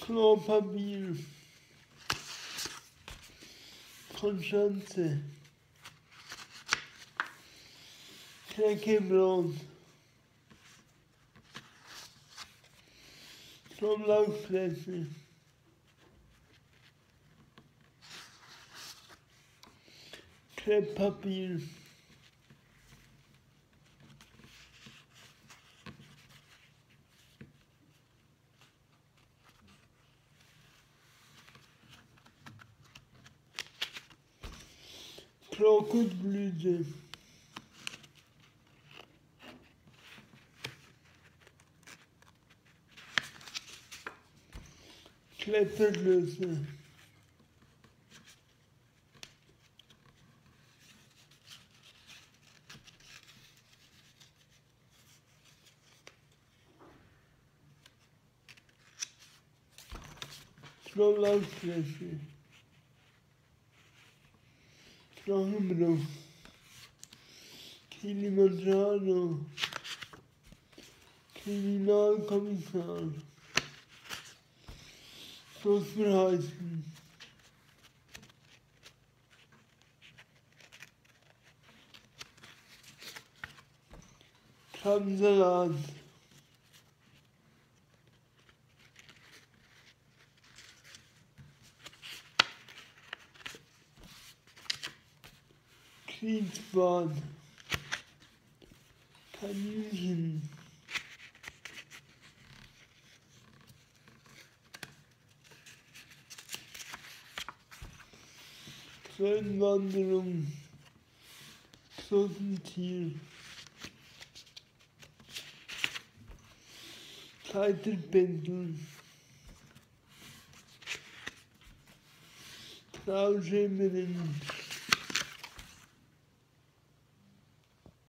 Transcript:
Klopapier. Konstanze. Knäckebröd. Knäckebröd. Krepppapier. Krokodblüte. Klepperlöse. Trollhausfläche. Trockenbruch. Kilimanjaro. Kriminalkommissar. Schussverhalten. Krabbensalat. Friedbad, Kaninchen. Kleinwanderung, Sonnentier, Zeiterpendeln, Trauschimmerin.